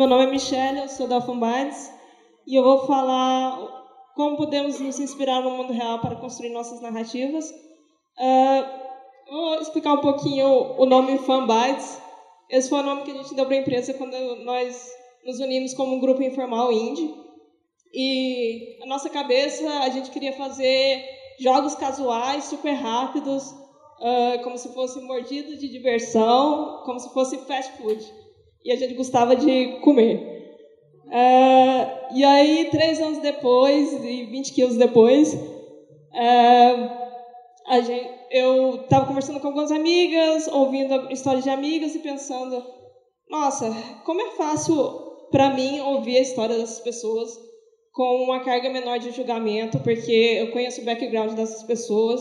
meu nome é Michelle, eu sou da Fanbytes e eu vou falar como podemos nos inspirar no mundo real para construir nossas narrativas. Uh, vou explicar um pouquinho o nome Fanbytes. Esse foi o nome que a gente deu para a empresa quando nós nos unimos como um grupo informal indie. E a nossa cabeça, a gente queria fazer jogos casuais, super rápidos, uh, como se fosse mordido de diversão, como se fosse fast food. E a gente gostava de comer. Uh, e aí, três anos depois, e 20 quilos depois, uh, gente, eu estava conversando com algumas amigas, ouvindo histórias de amigas e pensando: nossa, como é fácil para mim ouvir a história dessas pessoas com uma carga menor de julgamento, porque eu conheço o background dessas pessoas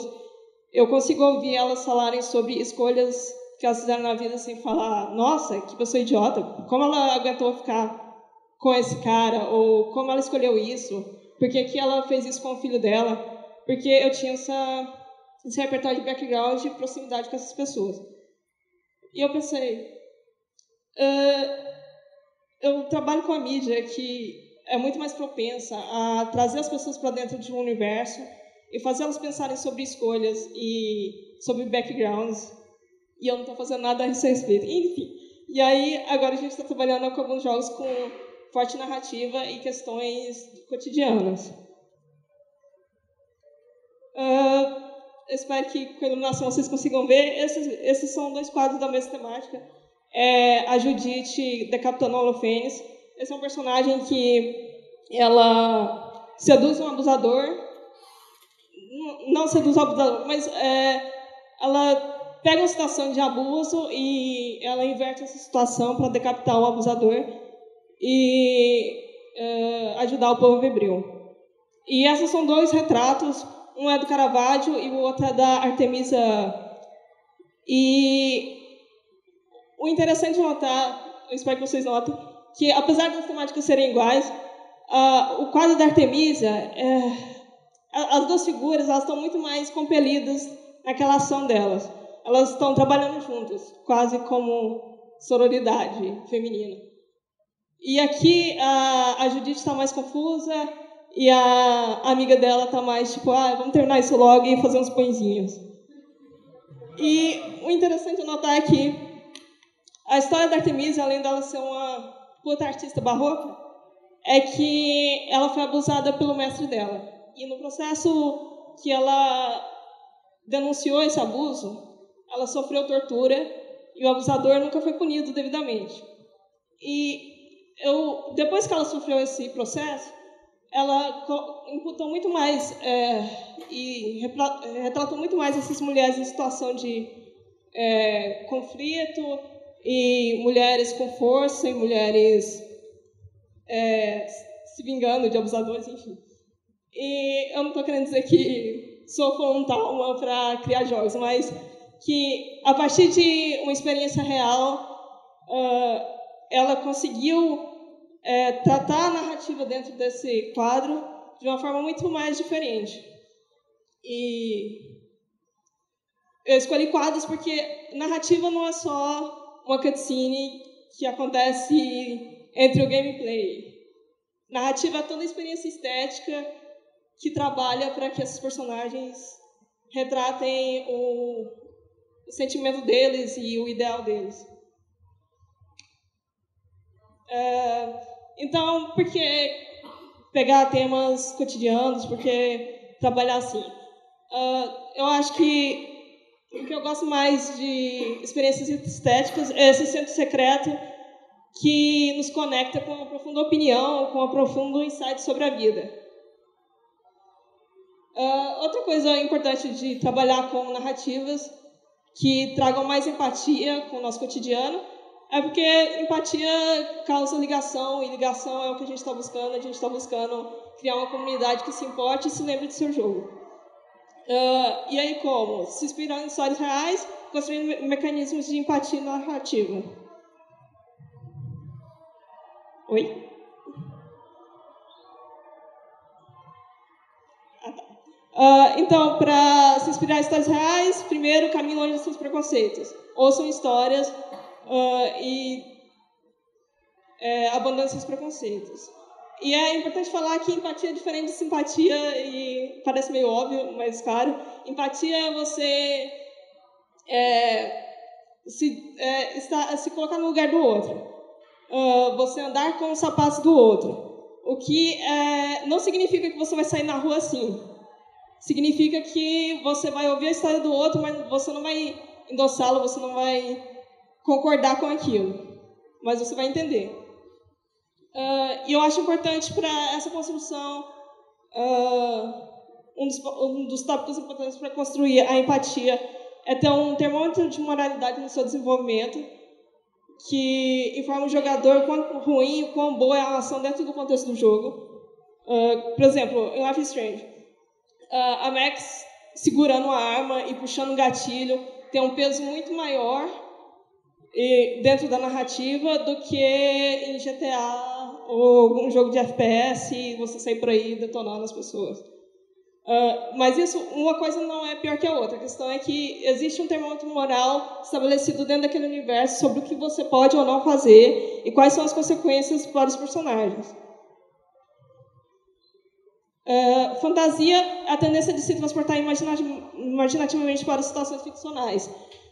eu consigo ouvir elas falarem sobre escolhas que elas fizeram na vida sem falar, nossa, que pessoa idiota, como ela aguentou ficar com esse cara, ou como ela escolheu isso, porque que ela fez isso com o filho dela, porque eu tinha essa, esse repertório de background e proximidade com essas pessoas. E eu pensei, uh, eu trabalho com a mídia que é muito mais propensa a trazer as pessoas para dentro de um universo e fazê-los pensarem sobre escolhas e sobre backgrounds, e eu não estou fazendo nada a respeito. Enfim, e aí agora a gente está trabalhando com alguns jogos com forte narrativa e questões cotidianas. Uh, espero que com a iluminação vocês consigam ver. Esses, esses são dois quadros da mesma temática. É a Judite decapitando o Holofênis. Esse é um personagem que ela seduz um abusador não seduz o abusador, mas é, ela pega uma situação de abuso e ela inverte essa situação para decapitar o abusador e é, ajudar o povo hebreu. E esses são dois retratos, um é do Caravaggio e o outro é da Artemisa. E o interessante notar, eu espero que vocês notem, que apesar das temáticas serem iguais, uh, o quadro da Artemisa é, as duas figuras elas estão muito mais compelidas naquela ação delas. Elas estão trabalhando juntas, quase como sororidade feminina. E aqui a, a está mais confusa e a amiga dela está mais tipo, ah, vamos terminar isso logo e fazer uns pãezinhos. E o interessante notar é que a história da Artemisia, além dela ser uma puta artista barroca, é que ela foi abusada pelo mestre dela. E no processo que ela denunciou esse abuso, ela sofreu tortura e o abusador nunca foi punido devidamente. E eu, depois que ela sofreu esse processo, ela imputou muito mais é, e retratou muito mais essas mulheres em situação de é, conflito e mulheres com força e mulheres é, se vingando de abusadores, enfim. E eu não estou querendo dizer que sou uma para criar jogos, mas que a partir de uma experiência real, uh, ela conseguiu uh, tratar a narrativa dentro desse quadro de uma forma muito mais diferente. E eu escolhi quadros porque narrativa não é só uma cutscene que acontece entre o gameplay. Narrativa é toda a experiência estética que trabalha para que esses personagens retratem o, o, sentimento deles e o ideal deles. É, então, por que pegar temas cotidianos? Por que trabalhar assim? Uh, eu acho que o que eu gosto mais de experiências estéticas é esse centro secreto que nos conecta com uma profunda opinião, com um profundo insight sobre a vida. Uh, outra coisa importante de trabalhar com narrativas que tragam mais empatia com o nosso cotidiano é porque empatia causa ligação e ligação é o que a gente está buscando. A gente está buscando criar uma comunidade que se importe e se lembre do seu jogo. Uh, e aí como? Se inspirando em histórias reais, construindo mecanismos de empatia narrativa. Oi? Uh, então, para se inspirar em histórias reais, primeiro caminhe longe dos seus preconceitos. Ouçam histórias uh, e é, abandone seus preconceitos. E é importante falar que empatia é diferente de simpatia, e parece meio óbvio, mas claro. Empatia é você é, se, é, está, se colocar no lugar do outro. Uh, você andar com os sapatos do outro. O que é, não significa que você vai sair na rua assim. Significa que você vai ouvir a história do outro, mas você não vai endossá-lo, você não vai concordar com aquilo. Mas você vai entender. Uh, e eu acho importante para essa construção, uh, um, dos, um dos tópicos importantes para construir a empatia é ter um termômetro de moralidade no seu desenvolvimento que informa o jogador quão ruim quão boa é a ação dentro do contexto do jogo. Uh, por exemplo, em Life is Strange, a Max segurando a arma e puxando o gatilho tem um peso muito maior dentro da narrativa do que em GTA ou algum jogo de FPS e você sair por aí detonando as pessoas. Uh, mas isso, uma coisa não é pior que a outra. A questão é que existe um termômetro moral estabelecido dentro daquele universo sobre o que você pode ou não fazer e quais são as consequências para os personagens. Uh, fantasia a tendência de se transportar imaginativamente para situações ficcionais.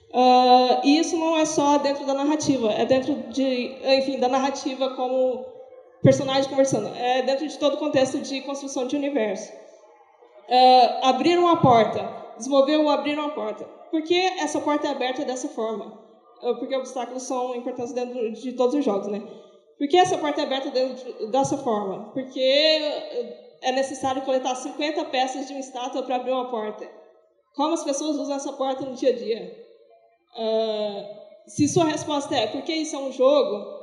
Uh, e isso não é só dentro da narrativa, é dentro de, enfim, da narrativa como personagem conversando, é dentro de todo o contexto de construção de universo. Uh, abrir uma porta, desenvolver ou abrir uma porta. Por que essa porta é aberta dessa forma? Porque obstáculos são importantes dentro de todos os jogos, né? Por que essa porta é aberta dentro, dessa forma? Porque é necessário coletar 50 peças de uma estátua para abrir uma porta. Como as pessoas usam essa porta no dia a dia? Uh, se sua resposta é por que isso é um jogo,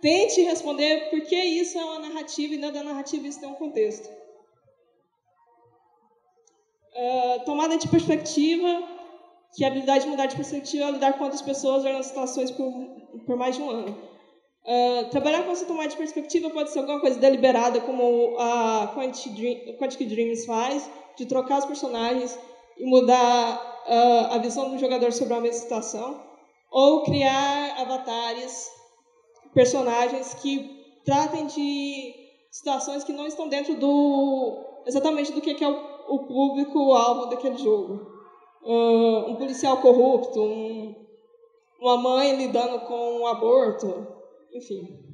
tente responder por que isso é uma narrativa e dentro da narrativa isso tem um contexto. Uh, tomada de perspectiva, que é a habilidade de mudar de perspectiva é lidar com outras pessoas ou situações por, por mais de um ano. Uh, trabalhar com essa tomada de perspectiva pode ser alguma coisa deliberada, como a Quantic, Dream, Quantic Dreams faz, de trocar os personagens e mudar uh, a visão do jogador sobre a mesma situação, ou criar avatares, personagens que tratem de situações que não estão dentro do exatamente do que é o, o público-alvo daquele jogo. Uh, um policial corrupto, um, uma mãe lidando com um aborto, enfim.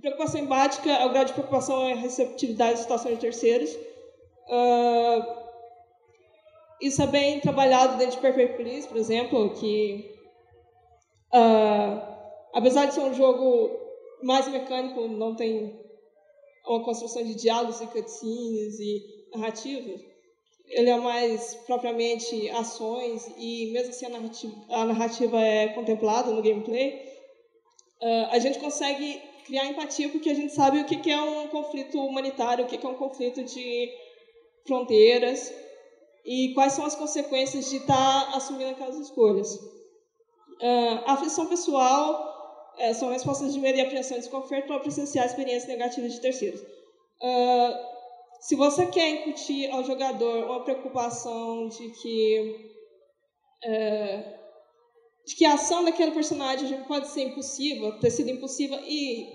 Preocupação empática é o grau de preocupação e receptividade de situações de terceiros. Uh, isso é bem trabalhado dentro de Perfect Police, por exemplo, que uh, apesar de ser um jogo mais mecânico, não tem uma construção de diálogos e cutscenes e narrativas. Ele é mais propriamente ações e mesmo assim a narrativa, a narrativa é contemplada no gameplay. Uh, a gente consegue criar empatia porque a gente sabe o que é um conflito humanitário, o que é um conflito de fronteiras e quais são as consequências de estar tá assumindo aquelas escolhas. Uh, a aflição pessoal uh, são respostas de medo e apreensão e desconforto para presenciar experiências negativas de terceiros. Uh, se você quer incutir ao jogador uma preocupação de que uh, de que a ação daquele personagem pode ser impossível, ter sido impossível e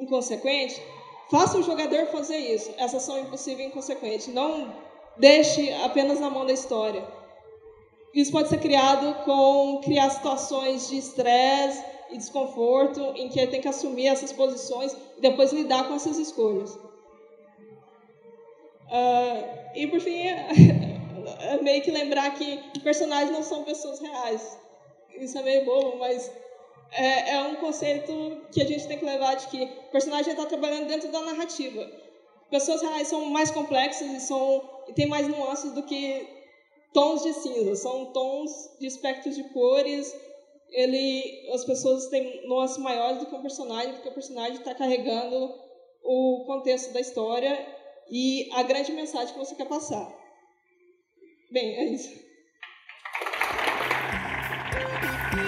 inconsequente, faça o jogador fazer isso. Essa ação impossível e inconsequente. Não deixe apenas na mão da história. Isso pode ser criado com criar situações de estresse e desconforto em que ele tem que assumir essas posições e depois lidar com essas escolhas. Uh, e por fim, é meio que lembrar que personagens não são pessoas reais. Isso é meio bobo, mas é, é um conceito que a gente tem que levar de que o personagem está trabalhando dentro da narrativa. Pessoas reais são mais complexas e são e tem mais nuances do que tons de cinza. São tons de espectros de cores. Ele, as pessoas têm nuances maiores do que o personagem, porque o personagem está carregando o contexto da história e a grande mensagem que você quer passar. Bem, é isso. Música